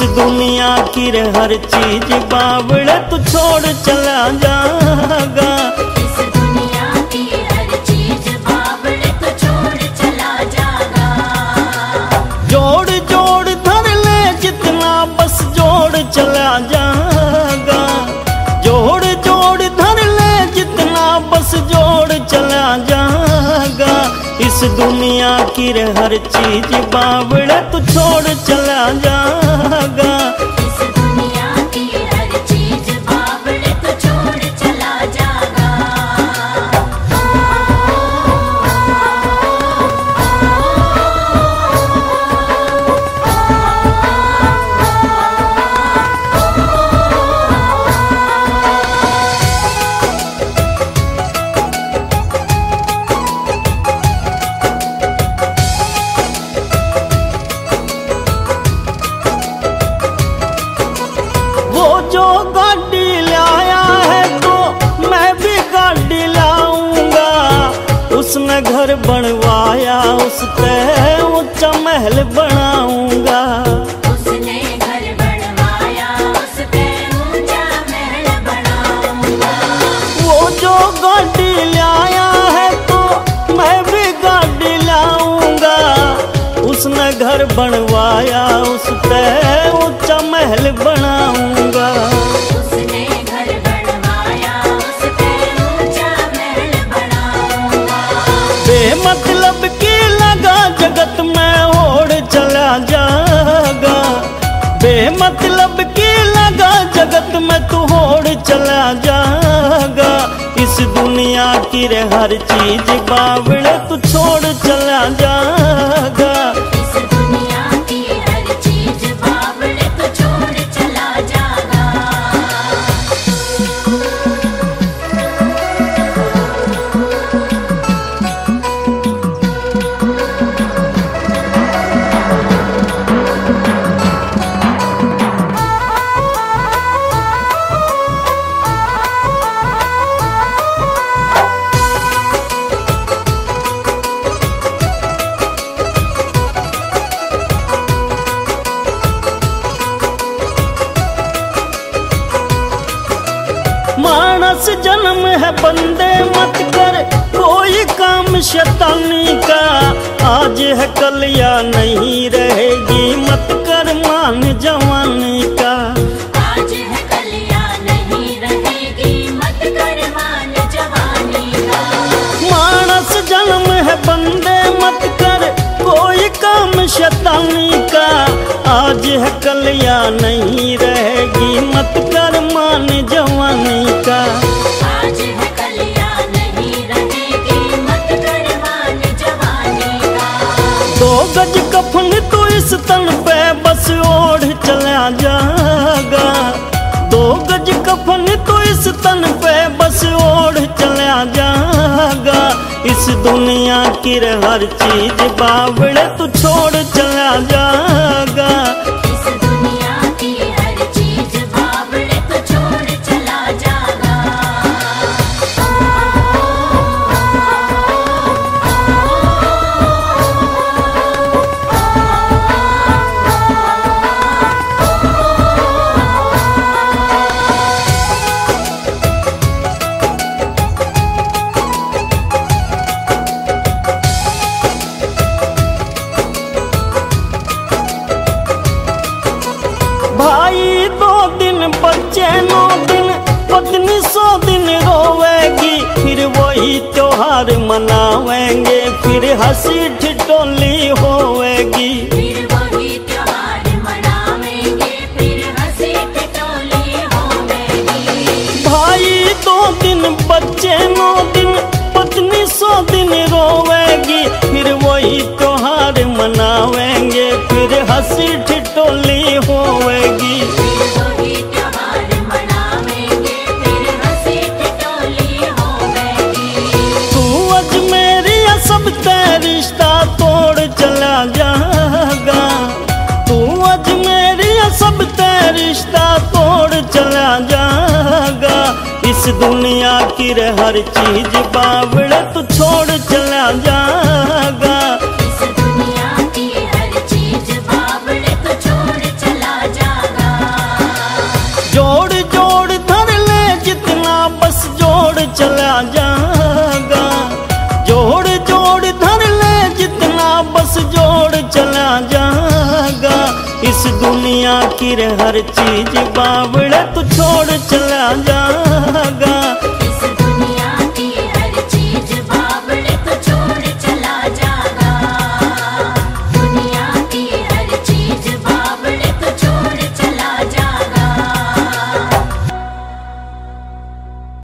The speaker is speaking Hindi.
इस दुनिया की रे हर चीज़ बावड़े तू छोड़ चला जागा। इस दुनिया की हर चीज़ बावड़े छोड़ चला जा जोड़ जोड़ धर ले जितना बस जोड़ चला जागा दुनिया की रे हर चीज़ बावड़ा तू छोड़ चला जागा। घर बनवाया उस पे ऊँचा महल बनाऊँगा। उसने घर बनवाया उस पे ऊँचा महल बनाऊँगा। वो जो गाड़ी लाया है तो मैं भी गाड़ी लाऊँगा। उसने घर बनवाया उस पे ऊँचा महल बनाऊँगा बेमतलब की लगा जगत में ओढ़ चला जागा? बे मतलब के लगा जगत में तू होड़ चला जागा। इस दुनिया की रे हर चीज़ बावड़े तू छोड़ चला जागा जन्म है बंदे मत कर। कोई काम शैतानी का आज है कल या नहीं रहेगी। मत कर मान जवानी का। आज है कलिया नहीं रहेगी। मत कर मान जवानी का। मानस जन्म है बंदे मत कर। कोई काम शैतानी का आज है कल या नहीं रहेगी। मत कर मान जवानी का। गज तो इस तन पे बस ओढ़ चला जागा। दो गज कफन तो इस तन पे बस ओढ़ चला जागा। इस दुनिया की हर चीज़ बावड़े तू छोड़ चला जागा। भाई, दो दिन बच्चे, नौ दिन, पत्नी सौ दिन रोवेगी फिर वही त्योहार मनावेंगे फिर हँसी ठिठोली होवेगी इस दुनिया की रे हर चीज़ बावड़े तू छोड़ चला जागा। जोड़ जोड़ धर ले जितना बस जोड़ चला जागा। जोड़ जोड़ धर ले जितना बस जोड़ चला जागा। इस दुनिया की रे हर चीज़ बावड़े तू छोड़ चला जागा।